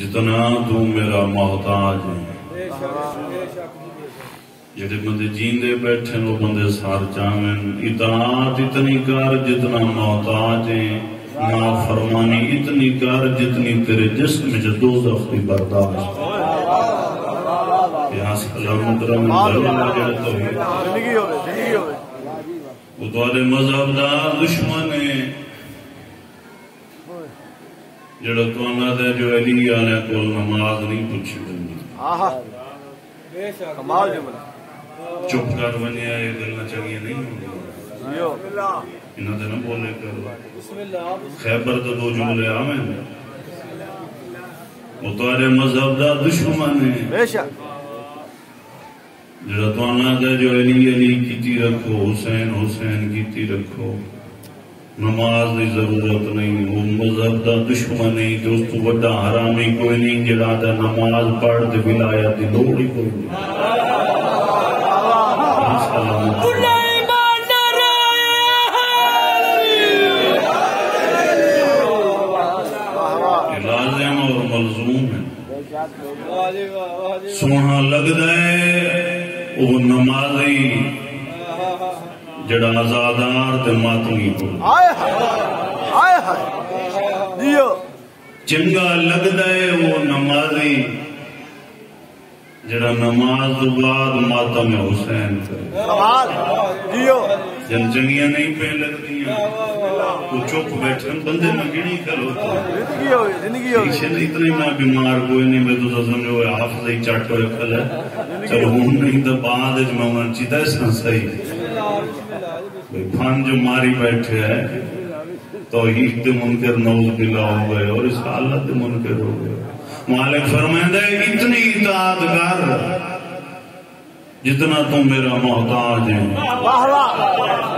جتنا تو میرا محتاج ہے۔ جڑے بندے جیندے بیٹھے وہ بندے سار چاہمن اطاعت اتنی کر جتنا محتاج ہے۔ نا فرمانی اتنی کر جتنی تیرے جسم جو دوزخ کی برداشت۔ درم جڑے تو ہی وہ مذہب دا دشمن ہے۔ جڑا تو انہاں دے جو علی آنے کو نماز نہیں پوچھی بندی آہا۔ کمال جملہ چپ کر بنیا یہ گلنا چاہیے نہیں جیو انہاں دے نہ بولے کر۔ خیبر تو دو جملے آمین وہ تھوڑے مذہب دا دشمن ہے بے شک۔ جڑا تو انہاں دے جو علی علی کیتی رکھو حسین حسین کیتی رکھو۔ نماز دی ضرورت نہیں، وہ مذہب دا دشمن نہیں، جو اس کو بڑا حرامی کوئی نہیں، جڑا دا نماز پڑھ دے ولایت دی لوڑ ہی کوئی نہیں۔ لازم اور ملزوم ہے۔ سونا لگدا ہے، وہ نمازی جڑا آزادار تے ماتمی کو آئے ہائے آئے ہائے۔ چنگا لگدا ہے وہ نمازی۔ جڑا نماز تو بعد ماتم حسین کرے جن چنگیاں نہیں پہ لگدیاں۔ وہ چپ بیٹھے بندے میں گڑی ہوئے زندگی ہوئے پیچھے نہیں اتنی میں بیمار کوئی نہیں میں تو سمجھو ہے حافظ ہی چٹ ہوئے کھل ہے۔ چلو ہوں نہیں تو بعد میں انہوں چیتا ہے سن پنج جو ماری بیٹھے ہے توحید تے منکر نوز بلا ہو گئے اور اس حالت تے منکر ہو گئے۔ مالک فرمائندہ ہے، اتنی اطاعت کر۔ جتنا تم میرا محتاج ہے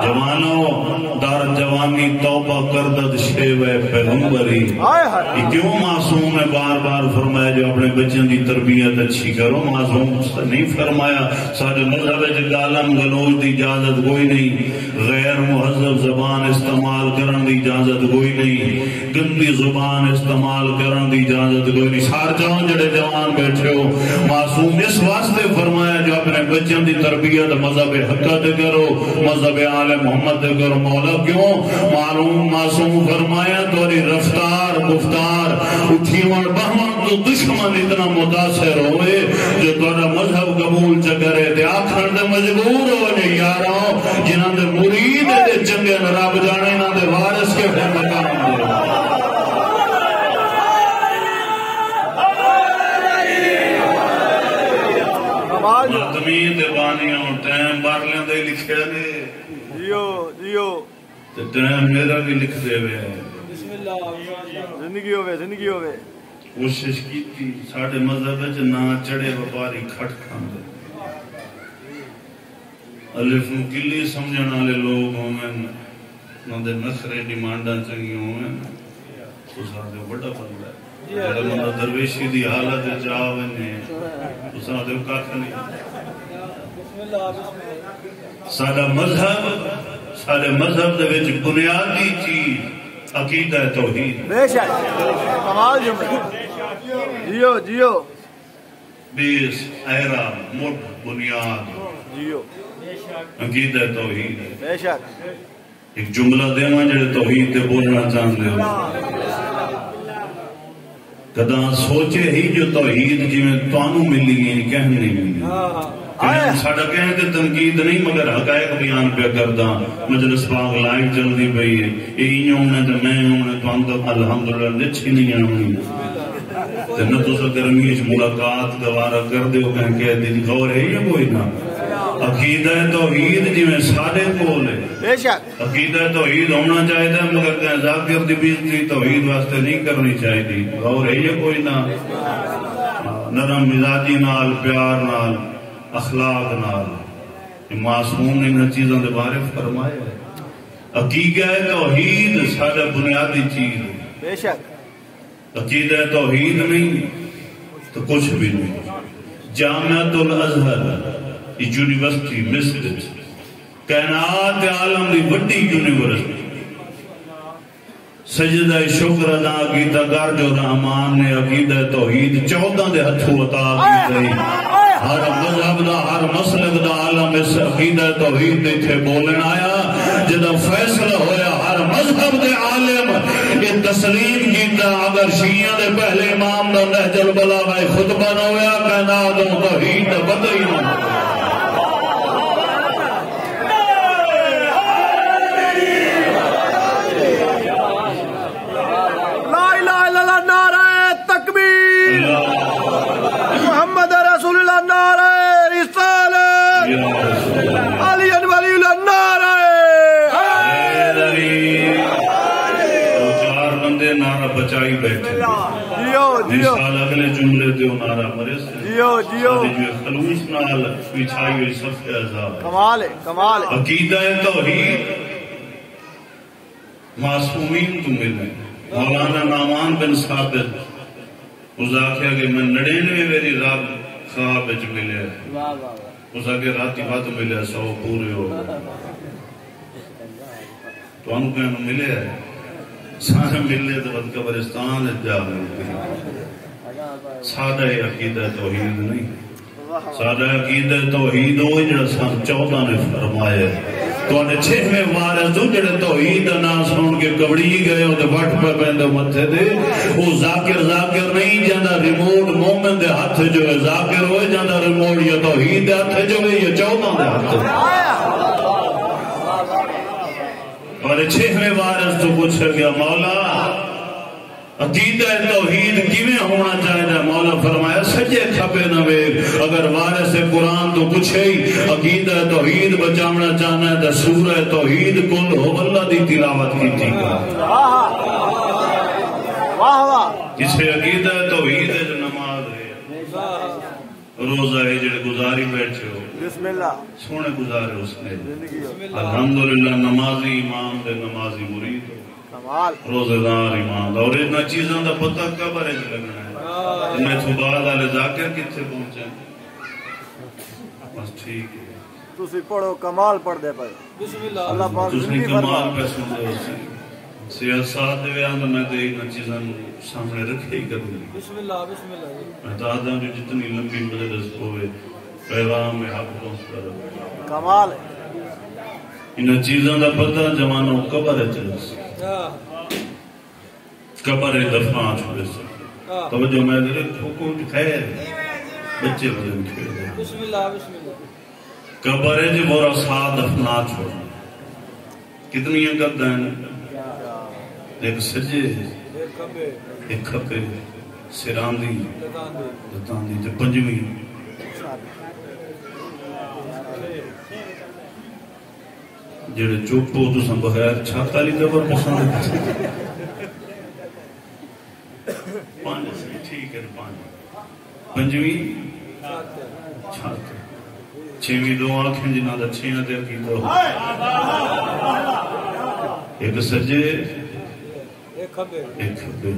جوانوں دار جوانی توبہ کردد شیوے پیغمبری۔ کیوں معصوم ہے؟ بار بار فرمایا جو اپنے بچوں کی تربیت اچھی کرو۔ معصوم نہیں فرمایا سارے مذہب ہے گالم گلوچ دی اجازت کوئی نہیں۔ غیر مہذب زبان استعمال کرن دی اجازت کوئی نہیں۔ گندی زبان استعمال کرن دی اجازت کوئی نہیں۔ سار جاؤں جڑے جوان بیٹھے ہو معصوم اس واسطے فرمایا جو اپنے بچوں کی تربیت مذہب حقہ دے کرو، مذہب آل محمد دے کرو۔ مولا کیوں؟ معلوم معصوم فرمایا توری رفتار، گفتار اٹھیوان بہمان تو دشمن اتنا متاثر ہوئے جو تورا مذہب قبول چکرے تے آخر دے مجبور ہو جے یاروں جنہاں دے مرید دے چنگے رب جانے نہ دے وارث کے پھر ٹائم بار لیں دے لکھے نے جیو جیو تے ٹائم میرا بھی لکھ دے ہے زندگی ہوئے زندگی ہوئے کوشش کی تھی ساڑھے مذہب وچ نہ چڑے وپاری کھٹ کھاندے الف نو کلی سمجھن والے لوگ ہوویں نہ دے نخرے ڈیمانڈاں چنگی ہوویں تو ساڈے بڑا بندہ ہے جڑا درویشی دی حالت آوے نے تو ساڈے کھ نہیں ساڈا مذہب ساڈے مذہب دے وچ بنیادی چیز عقیدہ توحید۔ بے شک۔ کمال جملہ جیو جیو۔ بیس ایرا مٹ بنیاد۔ جیو۔ عقیدہ توحید۔ بے شک۔ ایک جملہ دیواں جڑے توحید تے بولنا چاہندے ہو۔ کداں سوچے ہی جو توحید جویں تانوں ملی گئی کہیں نہیں کہیں کہیں تے تنقید نہیں مگر حقائق بیان پہ کردا۔ مجلس پاک لائیو چلدی پئی ہے۔ یہ ایوں نے تے میں ہوں نے تو تو الحمدللہ نچھی نہیں آونی تے نہ تو گرمیش ملاقات گوارا کر دیو کہیں کہ دل غور ہے یا کوئی نہ۔ عقیدہ توحید جویں ساڈے کول ہے۔ بے شک۔ عقیدہ توحید ہونا چاہیے مگر کہ ذاکر دی بیزتی توحید واسطے نہیں کرنی چاہیے اور ہے یہ کوئی نہ۔ نرم مزاجی نال پیار نال۔ اخلاق نال معصوم نے ان چیزوں کے بارے فرمایا ہے۔ عقیدہ توحید سارا بنیادی چیز ہے۔ بے شک۔ عقیدہ توحید نہیں تو کچھ بھی نہیں۔ جامعت الازہر یہ یونیورسٹی مصر کائنات عالم دی بڑی یونیورسٹی۔ سجدہ شکر ادا کیتا کر جو رحمان نے عقیدہ توحید چودہ دے ہتھوں عطا کی گئی ہر مذہب دا، ہر مسلک دا عالم اس عقیدہ توحید دے تھے بولن آیا۔ جدا فیصلہ ہویا، ہر مذہب دے عالم یہ تسلیم کیتا، اگر شیعہ دے پہلے امام دا نہج البلاغہ خطبہ نہ ہویا کہنا دو توحید دا بدئی نہ ہویا۔ مرے سے جیو جیو۔ جو خلوص نال ہوئی صفحہ عذاب کمال ہے کمال ہے۔ عقیدہ توحید معصومین تو ملے مولانا نامان بن ثابت اس آخیا کہ میں نڑینوے میری رب خواب وچ ملے اس آگے راتی بات ملے سو پورے ہو تو کہنے ملے ہے سارے ملے تو بد قبرستان جا ملتے سادہ عقیدہ توحید نہیں۔ سادہ عقیدہ توحید وہ جڑا سن چودہ نے فرمایا تو نے چھویں وارث تو جڑے توحید دا نام سن کے کبڑی گئے او تے وٹ پہ پیندے متھے تے۔ او ذاکر ذاکر نہیں جاندا ریموٹ مومن دے ہاتھ جو ہے، ذاکر ہوئے جاندا ریموٹ یا توحید دے ہاتھ جو ہے یا چودہ دے ہاتھ اور چھویں وارث تو پوچھ گیا، مولا، عقیدہ توحید کیویں ہونا چاہیے مولا فرمایا، سجے کھپے نہ ویگ اگر وارث قرآن تو پوچھے ہی، عقیدہ توحید بچاونا چاہنا ہے تو سورہ توحید کل ہو، اللہ دی تلاوت کی تھی. واہ واہ جسے عقیدہ توحید ہے جو نماز ہے؟ روزہ ہے جڑے گزاری بیٹھے ہو۔ بسم اللہ سونے گزارے اس نے الحمدللہ نمازی امام دے نمازی مرید۔ روزے دار ایمان اور اتنا چیزاں دا پتہ کب ہے لگنا ہے؟ میں تو بعد والے ذاکر کتنے پہنچے؟ بس ٹھیک ہے۔ تسی پڑھو کمال پڑھ دے پائے بسم اللہ اللہ پاک کمال پہ سن دے اسی سیاست دے ویاں تو میں تے ان چیزاں سامنے رکھے ہی کروں بسم اللہ بسم اللہ میں تو آدھا جو جتنی لمبی مجلس ہوئے پیغام میں حق پہنچ کر۔ کمال ہے۔ ان چیزاں دا پتہ جوانوں قبر ہے چلس قبر ہے دفعہ چھوڑے سے توجہ میں دے حکم خیر۔ بچے بجن کھیل دے بسم اللہ بسم اللہ۔ قبر ہے جو بورا ساتھ دفنا چھوڑا کتنی قد ہیں؟ ایک سجے ایک کھبے ایک کھپے۔ سراندی۔ لتان دے دتاندی تے پنجویں۔ جڑے چپ ہو تو سن بغیر چھاتا لی قبر پسند ہے۔ پانچ ٹھیک ہے پانچ۔ پنجویں؟ چھات چھویں دو آنکھیں جنہ دا چھیاں تے عقیدہ ہو۔ ایک سجے، ایک کھبے ایک کھبے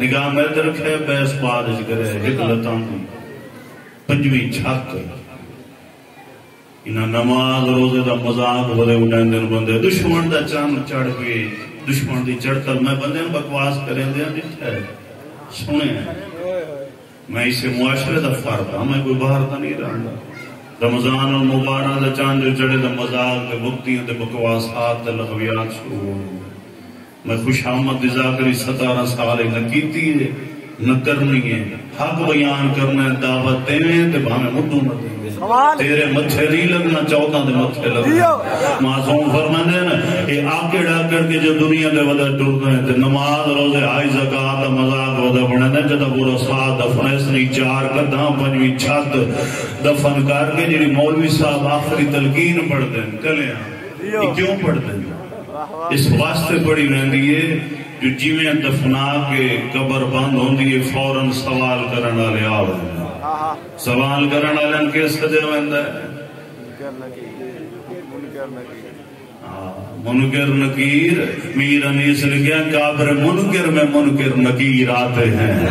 نگاہ میں در رکھے بیس بارش کرے، ایک لتاندی پنجویں چھات انہاں نماز روزے دا مذاق بڑے اٹھائیں دن بندے۔ دشمن دا چاند چڑھ کے، دشمن دی چڑھتل میں بندے بکواس کریں دیا دیتا ہے۔ سنے ہیں۔ میں اسے معاشرے دا فرق ہاں میں کوئی باہر دا نہیں رہا۔ رمضان اور مبارک دا چاند جو چڑھے، دا مذاق دے بکتیاں دے بکواسات دے لغویات شروع ہو۔ میں خوش آمد دی ذاکری ستارہ سال نہ کیتی ہے۔ نہ کرنی ہے۔ حق بیان کرنا ہے دعوت دینے تے بھانے مدو نہ ہے تیرے متھے نہیں لگنا چودہ دے متھے لگنا۔ معصوم فرمانے نا کہ آکڑ آکڑ کے جو دنیا دے ودا ٹرتے ہیں تے نماز روزے آئی زکات مذاق روزے بنے نے جدا سات دفن اس نہیں چار کداں پنجویں چھت دفن کر کے جڑی مولوی صاحب آخری تلقین ہیں۔ چلے ہاں یہ کیوں ہیں؟ واہ واہ۔ اس واسطے پڑی رہندی ہے جو جیویں دفنا کے قبر بند ہوندی ہے فوراً سوال کرن والے آ ویندے۔ ہاں ہاں۔ سوال کرن والے کس سجے ویندا ہے؟ منکر نکیر ہاں، میر انیس نے کیا قابر منکر میں منکر نکیر آتے ہیں۔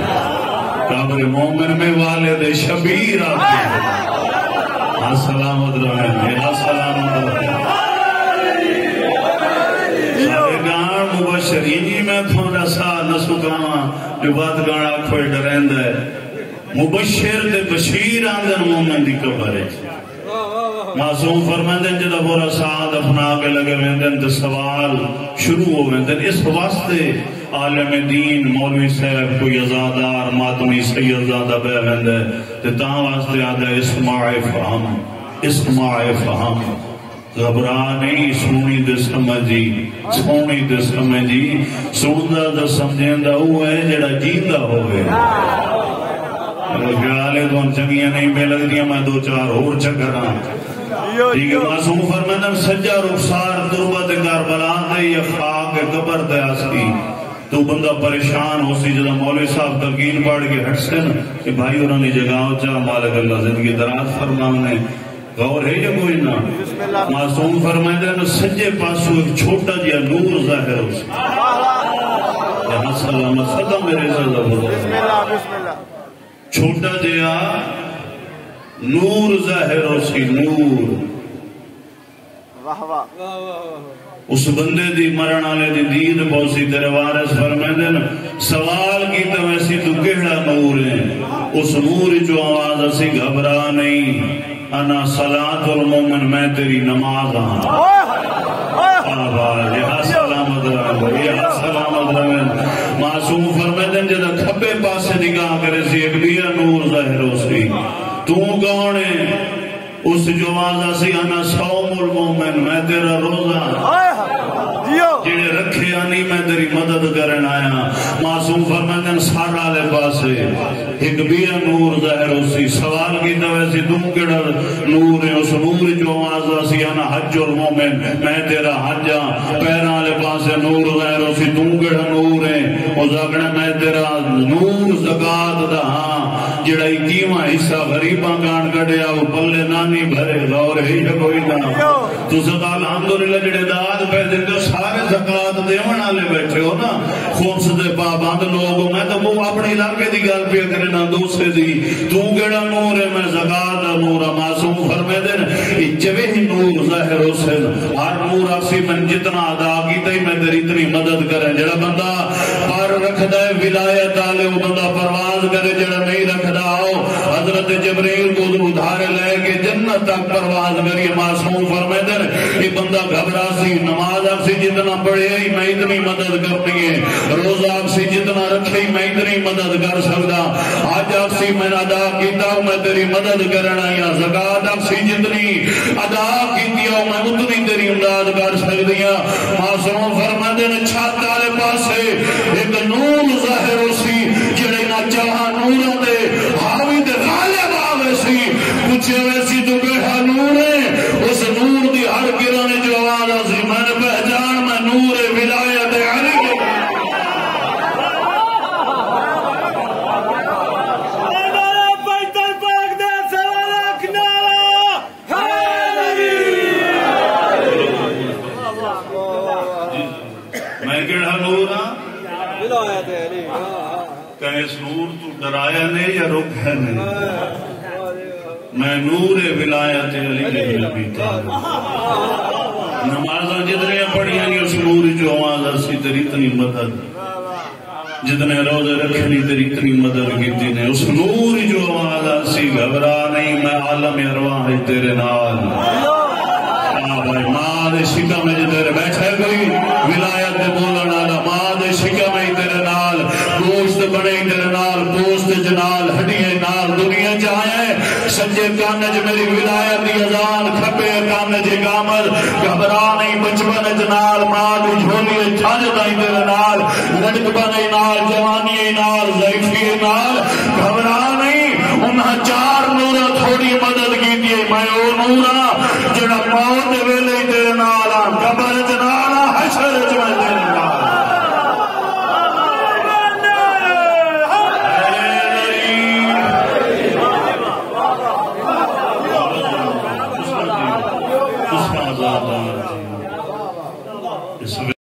قابر مومن میں والد شبیر آتے ہیں۔ ہاں سلامت رہے میرا جو بات گانا کھوئے ڈرین ہے مبشر دے بشیر آندن مومن دی قبر ہے۔ واہ واہ واہ معصوم فرمندن جدا بورا سعاد اپنا کے لگے ویندن تے سوال شروع ہو ویندن اس واسطے عالم دین مولوی صاحب کوئی ازادار ماتمی سید زادہ بے ویندے تے تاں واسطے آدھا اسماع فہم اسماع فہم۔ گھبرا نہیں سونی دے سمجھی سونی دے سمجھی سوندا دا سمجھیندا وہ ہے جڑا جیندا ہوئے خیال ہے تو چنگیاں نہیں بے لگدیاں میں دو چار اور چکراں ٹھیک ہے معصوم فرمانا سجا رخسار تربت کربلا دے یا خاک قبر دے تو بندہ پریشان ہو سی جدا مولوی صاحب تلقین پڑھ کے ہٹ سے نا کہ بھائی انہوں نے جگہ چاہ مالک اللہ زندگی دراز فرمانے غور ہے یا کوئی نہ معصوم فرمائے نا سجے پاسو ایک چھوٹا جیا نور ظاہر ہو سی یہاں سلامت صدا میرے بسم اللہ چھوٹا جیا نور ظاہر ہو سی نور۔ اس بندے دی مرن والے دی دید پوسی تیرے وارث فرمیندے نا سوال کی تو ویسی تو کیڑا نور ہے؟ اس نور جو آواز اسی گھبرا نہیں۔ انا صلاۃ المومن میں تیری نماز ہاں۔ آواز یہاں سلامت رہے یہاں سلامت رہے معصوم فرمیندے جدا کھبے پاسے نگاہ کرے سی، ایک بیا نور ظاہر ہو سی۔ تو کون ہے؟ اس جو آواز اسی انا صوم المومن میں تیرا روزہ۔ رکھے آنی میں تیری مدد کرن آیا۔ معصوم فرمندن سارا لے پاسے ایک بیا نور ظاہر اسی۔ سوال کی تو ویسی تم کیڑا نور ہے، اس نور جو آواز اسی، انا حج المومن۔ میں تیرا حجا ہاں۔ پیرا لے پاسے نور ظاہر اسی۔ تم کیڑا نور ہے۔ او زاگنے میں تیرا نور زکات دا ہاں۔ جڑا اکیواں حصہ غریباں کان کڈیا وہ پلے نانی بھرے غور ہے یا کوئی نہ تو صدا الحمدللہ جڑے داد پہ دے سارے زکات دیون والے بیٹھے ہو نا خمس دے پابند لوگ، میں تو وہ اپنے علاقے دی گل پہ کرنا دوسرے دی۔ تو کیڑا نور ہے، میں زکات دا نور معصوم فرمے دے نا چوے ہی نور ظاہر ہو سے ہر نور اسی من جتنا ادا کیتا ہی میں تیری اتنی مدد کرے۔ جڑا بندہ پر رکھدا ہے، ولایت والے وہ بندہ پرواز کرے، جڑا نہیں رکھدا آؤ حضرت جبریل کو ادھار لے کے جنت تک پرواز کریے معصوم فرمے دے یہ بندہ گھبرا سی، نماز آپ سے جتنا پڑھے ہی میں اتنی مدد کرنی ہے۔ روزہ آپ سے جتنا رکھے ہی میں اتنی مدد کر سکتا آج آپ سے میں ادا کیتا، میں تیری مدد کرنا یا ہاں۔ زکات آپ سے جتنی ادا کیتی ہوں میں اتنی تیری امداد کر سکتی ہوں معصوم فرما دے چھت والے پاسے ایک نور ظاہر سی جڑے نہ چاہا نور دے حاوی دے غالب آوے سی۔ پوچھے ہوئے سی تو بیٹھا نور ہے اس نور دی ہر گرانے جو آواز آسی میں نے پہچان میں نور ولایت علی کے بیت الپاک دے سوال اکنارا میں کہڑا نور ہاں ولایت علی ہاں ہاں کہ اس نور تو ڈرایا نہیں یا رک ہے نہیں ہاں میں نور ولایت علی کے نبی تعالی نمازاں جتنے پڑھیاں گی اس نور جو آواز اسی تیری اتنی مدد۔ جتنے روزے رکھنی تیری اتنی مدد کی نے۔ اس نور جو آواز اسی گھبرا نہیں، میں عالم ارواح تیرے نال۔ ہاں ماں دے شکا میں تیرے بیٹھے کوئی ولایت دے بولن والا ماں دے شکا میں گوشت بنے نال پوست جنال، ہڈیاں نال دنیا چاہے سجے کان چ میری ولایت دی اذان کھبے کان چ کامل گھبرا نہیں، بچپن چ نال، ماں دی جھولی چھج تائی تیرے نال۔ لڑک بنے نال جوانی نال، ضعیفی نال۔ گھبرا نہیں، انہاں چار نورا تھوڑی مدد کی میں او نورا جڑا موت دے ویلے